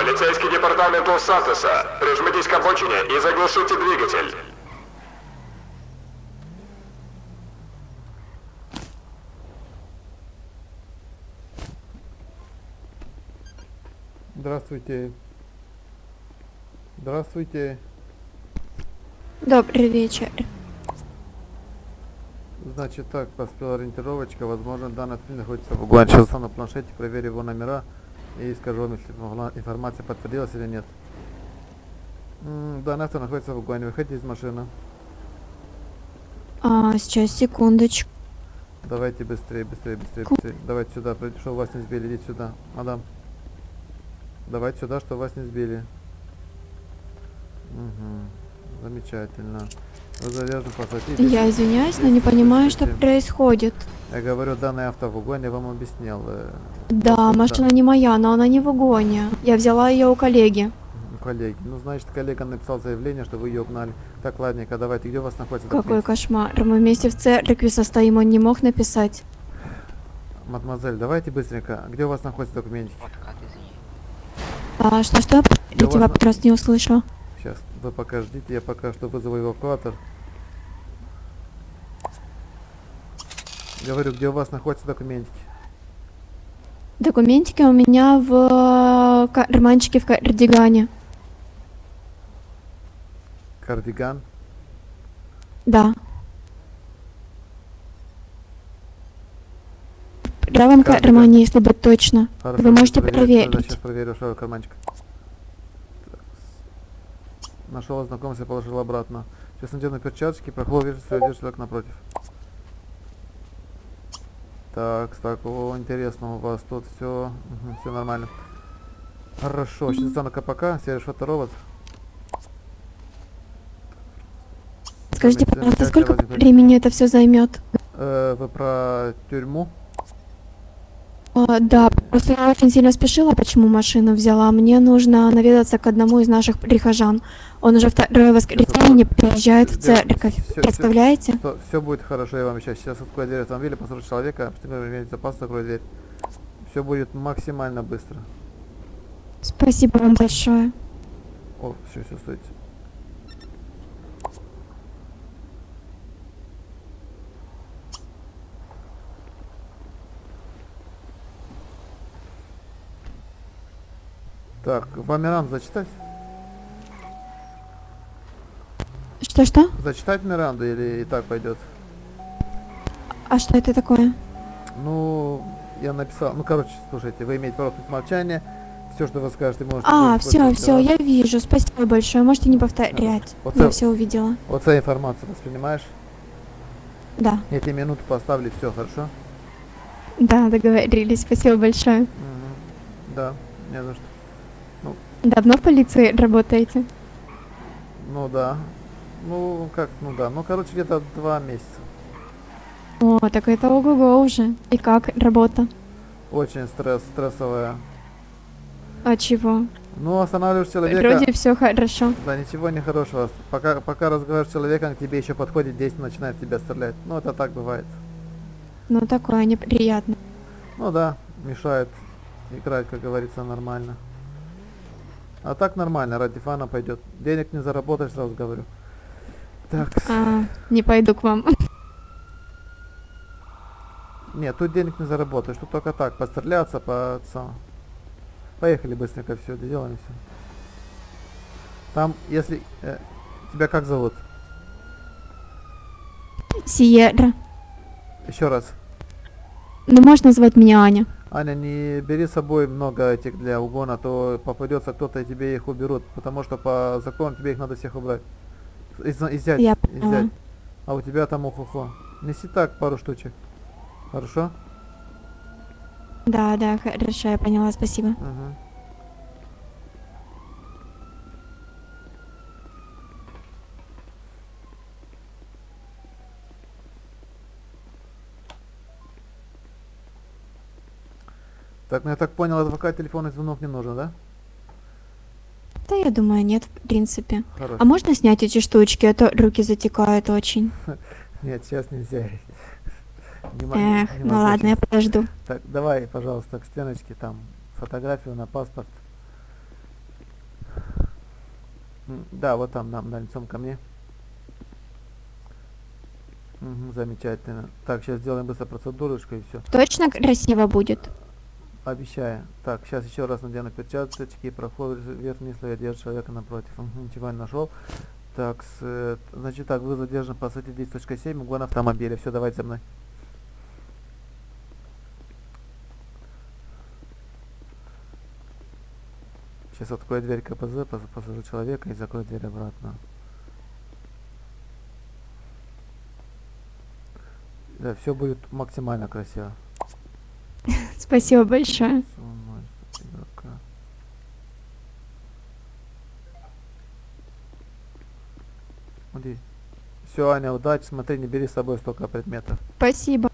Полицейский департамент Лос-Сантоса, прижмитесь к обочине и заглушите двигатель. Здравствуйте. Здравствуйте. Добрый вечер. Значит так, поспела ориентировочка. Возможно, данный автомобиль находится в углу. Сейчас на планшете, проверю его номера и скажу вам, если информация подтвердилась или нет. М, Данный авто находится в угоне. Выходите из машины. А, сейчас, секундочку. Давайте быстрее, быстрее, быстрее, быстрее. Давайте сюда, чтобы вас не сбили. Идите сюда, мадам. Давайте сюда, чтобы вас не сбили. Угу. Замечательно. Я извиняюсь, но не понимаю, что 237. происходит. Я говорю, данное авто в угоне, я вам объяснил. э, Да, машина не моя, но она не в угоне. Я взяла ее у коллеги. Коллеги. Ну, значит, коллега написал заявление, что вы ее угнали. Так, ладненько, давайте, где у вас находится Какой документ? кошмар. Мы вместе в церкви состоим, он не мог написать. Мадемуазель, давайте быстренько. Где у вас находится документики? А, что-что? Вас тебя на- не услышала. Вы пока ждите, я пока что вызову эвакуатор. Говорю, где у вас находятся документики? Документики у меня в э, карманчике в кардигане. Кардиган. Да. В правом кармане, если быть точно. Хорошо, Вы можете сейчас проверить. Сейчас проверю шоу карманчик. Нашел, ознакомился, положил обратно. Сейчас надену перчатки, прохлопал вижу, свой человек напротив. Так, так, о, интересно, у вас тут все, все нормально. Хорошо, сейчас достану КПК, сервис фоторобот. Скажите, пожалуйста, сколько времени это все займет? Э, вы про тюрьму? А, да, просто я очень сильно спешила, почему машину взяла. Мне нужно наведаться к одному из наших прихожан. Он уже второе воскресенье приезжает в церковь. всё- Представляете? Все будет хорошо, я вам сейчас. Сейчас открою дверь автомобиля, посмотрю человека, постепенно имеет безопасно, закрою дверь. Все будет максимально быстро. Спасибо вам большое. О, все, все, стойте. Так, вам Миранду зачитать? Что-что? Зачитать Миранду или и так пойдет? А что это такое? Ну, я написал, ну, короче, слушайте, вы имеете право молчание. Все, что вы скажете, можете... А, все, все, я вижу. Спасибо большое. Можете не повторять. Вот Я все увидела. Вот эта информация воспринимаешь? Да, Я тебе минуту поставлю, все, хорошо? да, договорились. Спасибо большое. Мгм. Да, не за что. Давно в полиции работаете? Ну да. Ну, как, ну да. Ну, короче, где-то два месяца. О, так это ого-го уже. И как работа? Очень стресс, стрессовая. А чего? Ну, останавливаешь человека. Вроде все хорошо. Да, ничего не хорошего. Пока, пока разговариваешь с человеком, к тебе еще подходит, действие начинает в тебя стрелять. Ну, это так бывает. Ну, такое неприятно. Ну да, мешает играть, как говорится, нормально. А так нормально, ради фана пойдет. Денег не заработаешь, сразу говорю. Так, А, не пойду к вам. нет, тут денег не заработаешь, тут только так, постреляться, по Поехали быстренько все сделаем все. Там, если... э, тебя как зовут? Сиера. Еще раз. Ну, можешь назвать меня Аня. Аня, не бери с собой много этих для угона, то попадется кто-то и тебе их уберут, потому что по закону тебе их надо всех убрать. Из- изъять, Я изъять. поняла. А у тебя там ухо Неси так пару штучек. Хорошо? Да, да, хорошо, я поняла, спасибо. Мгм. Так, ну я так понял, адвокат телефонный звонок не нужен, да? Да, я думаю, нет, в принципе. Хорошо. А можно снять эти штучки, а то руки затекают очень. Нет, сейчас нельзя. Не мо- не Эх, ну ладно, я подожду. Так, давай, пожалуйста, к стеночке там фотографию на паспорт. Да, вот там, нам, на лицом ко мне. Мгм, замечательно. Так, сейчас сделаем быстро процедурочку и все. Точно красиво будет? Обещаю. Так, сейчас еще раз надену перчаточки, проход верхний слой одежды человека напротив. Мгм, ничего не нашел. Так, с, э, значит так, вы задержан по сути 10.7, угон автомобиля. Все, давайте за мной. Сейчас открою дверь КПЗ, пос- посажу человека и закрою дверь обратно. Да, все будет максимально красиво. Спасибо большое. Все, Аня, удачи, смотри, не бери с собой столько предметов. Спасибо.